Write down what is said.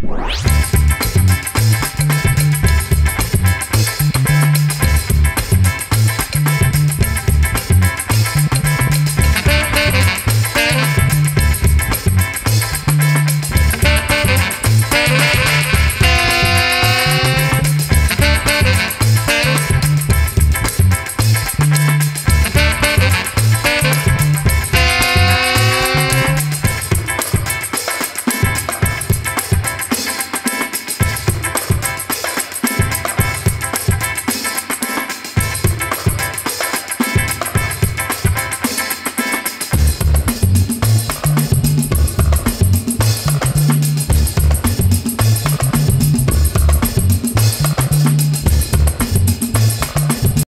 Música